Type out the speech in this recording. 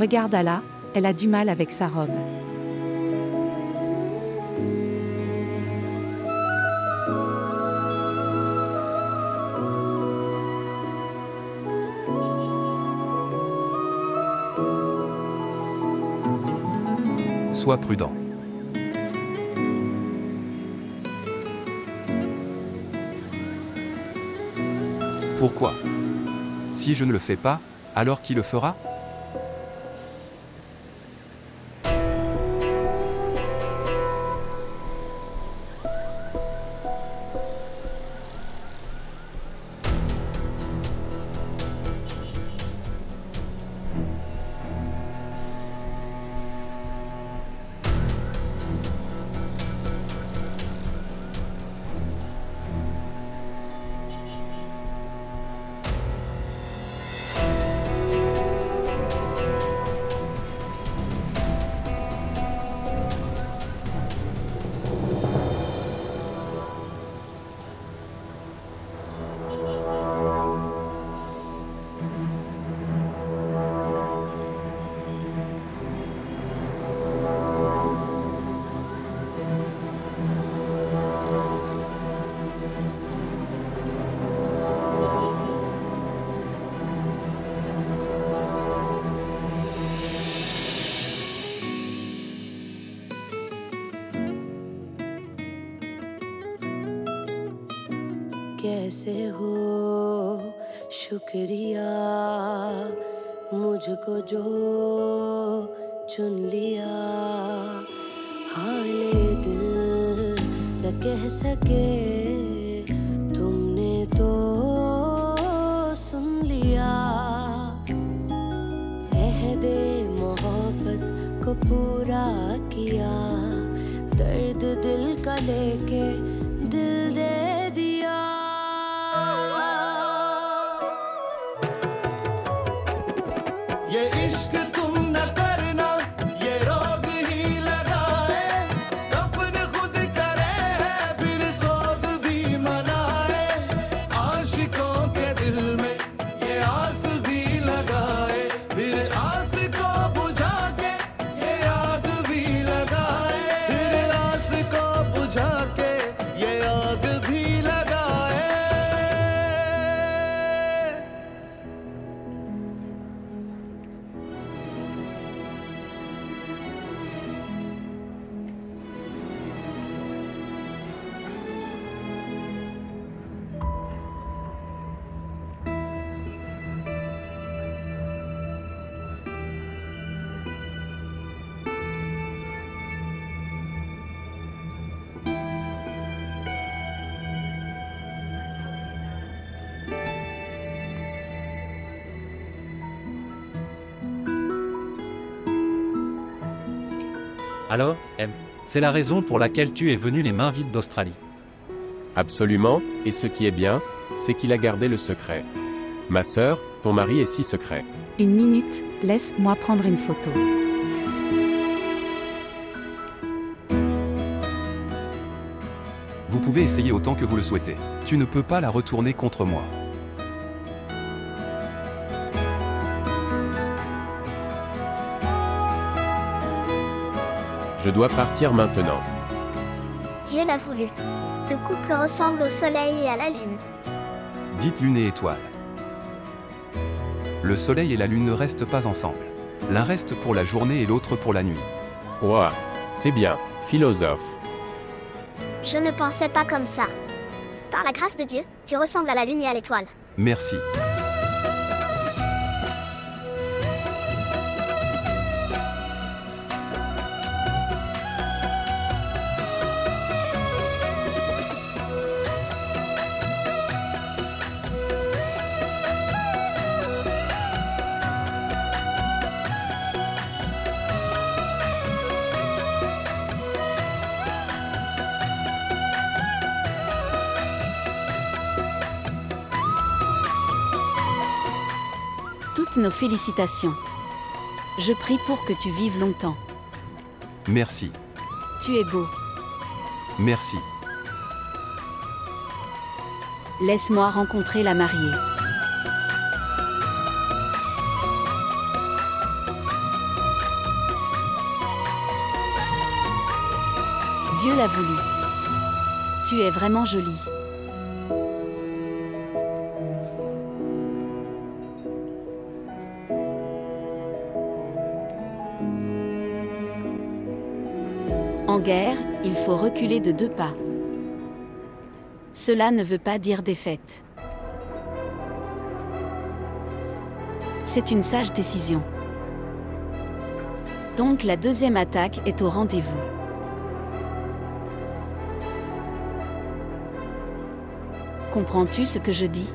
Regarde-la, elle a du mal avec sa robe. Sois prudent. Pourquoi? Si je ne le fais pas, alors qui le fera कैसे हो? शुक्रिया मुझको जो चुन लिया। हाले दिल, न कह सके तुमने तो सुन लिया। अहदे मोहब्बत को पूरा किया। दर्द दिल का लेके Alors, M. C'est la raison pour laquelle tu es venu les mains vides d'Australie. Absolument, et ce qui est bien, c'est qu'il a gardé le secret. Ma sœur, ton mari est si secret. Une minute, laisse-moi prendre une photo. Vous pouvez essayer autant que vous le souhaitez. Tu ne peux pas la retourner contre moi. Je dois partir maintenant. Dieu l'a voulu. Le couple ressemble au soleil et à la lune. Dites lune et étoile. Le soleil et la lune ne restent pas ensemble. L'un reste pour la journée et l'autre pour la nuit. Ouah, c'est bien, philosophe. Je ne pensais pas comme ça. Par la grâce de Dieu, tu ressembles à la lune et à l'étoile. Merci. nos félicitations. Je prie pour que tu vives longtemps. Merci. Tu es beau. Merci. Laisse-moi rencontrer la mariée. Dieu l'a voulu. Tu es vraiment jolie. En guerre, il faut reculer de deux pas. Cela ne veut pas dire défaite. C'est une sage décision. Donc la deuxième attaque est au rendez-vous. Comprends-tu ce que je dis?